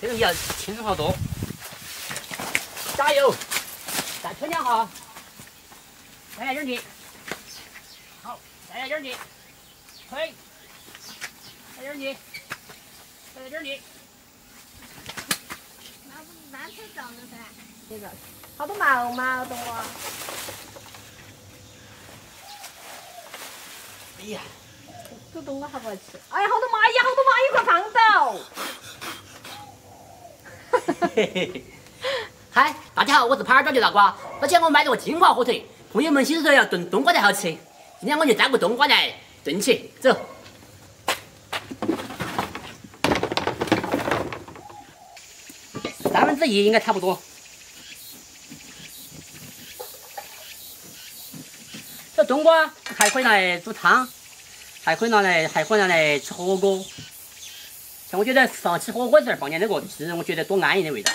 这个要轻松好多。加油！再推两下，再来点劲。好，再来点劲，推，再点劲，再来点劲。那不是单车撞的噻？这个好多毛毛的哇！哎呀，这冬瓜好不好吃？哎呀，好多蚂蚁，好多蚂蚁，快放走！嗨，大家好，我是耙儿找牛大瓜。之前我买了个金华火腿，朋友们喜说要炖冬瓜才好吃。今天我就摘个冬瓜来炖起，走。三分之一应该差不多。这冬瓜还可以拿来煮汤，还可以拿来，还可以拿来吃火锅。像我觉得放吃火锅时候放点这个，其实我觉得多安逸的味道。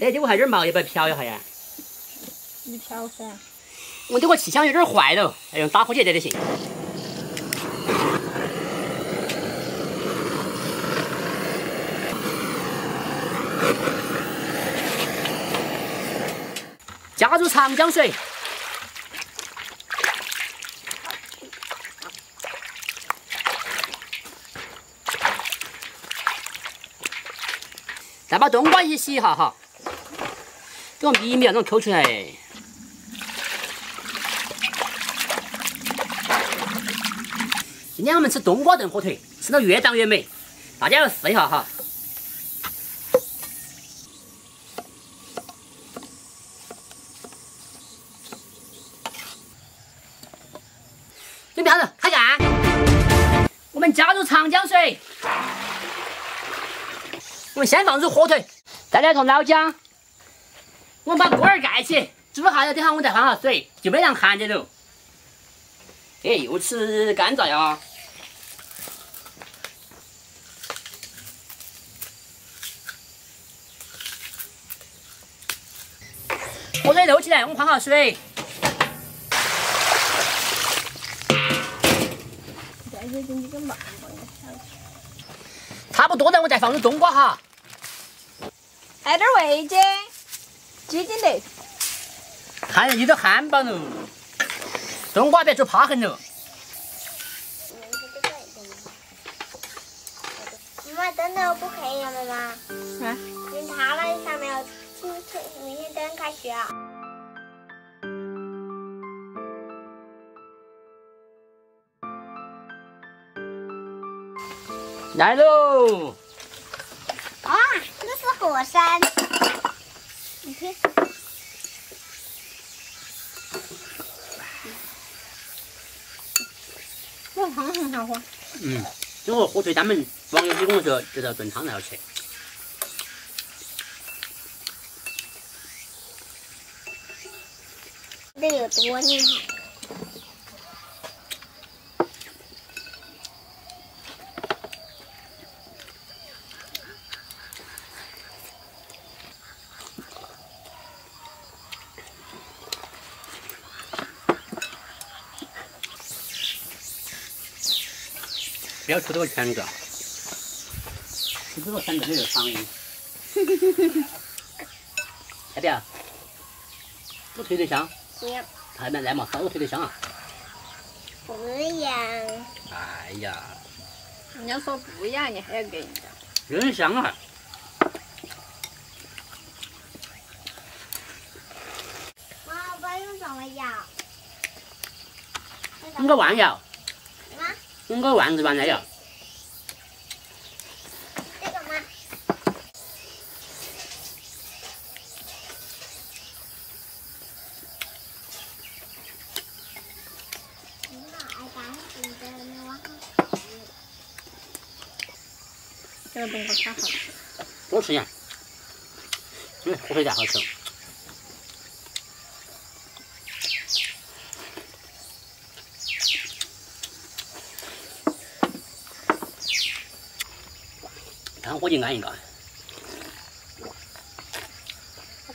哎，这个还有点毛，要不要漂一下呀？你漂噻。我这个气枪有点坏了，要用打火机得的行。加入长江水，再把冬瓜一洗一下哈。这个米米要能抠出来。今天我们吃冬瓜炖火腿，吃的越长越美，大家要试一下哈。准备好了，开干！我们加入长江水，我们先放入火腿，再来一坨老姜。我们把锅儿盖起，煮好了，等下我们再放下水，就没让寒着了。哎，又吃干燥呀！火腿漏起来，我们放下水。差不多了，我再放入冬瓜哈。来点味精。鸡精得，看你都汉堡了，冬瓜别煮怕很了。妈妈灯都不可以了，妈妈。啊？因为它那上面要请请明天等开学啊。来喽！啊，这是火山。这汤很好喝。嗯，这个火腿他们网友给我说，觉得炖汤才好吃。这有多厉害？不要吃这个圈子，吃这个圈子就有苍蝇。要不要？这腿腿香。不要。还蛮来嘛，烧个腿腿香啊。不要。哎呀。人家说不要，你还要给人家。人香啊！妈，我用什么药？用个万药。用个万字丸来药。这个吗？这个冬瓜太好吃。多吃点。嗯，火汤火就安一个，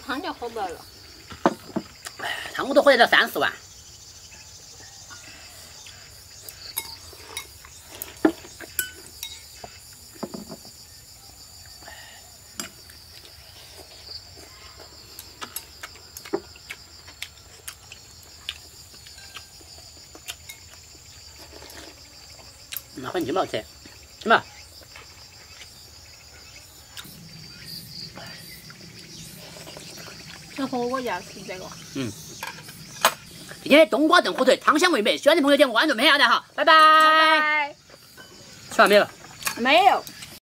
汤就喝不来了。哎，差不都喝得到三十万。那换你冒菜，行吧？吃火锅就要吃这个。嗯。今天的冬瓜炖火腿汤香味美，喜欢的朋友点个关注，没要的哈，拜拜。拜。吃完没有？没有。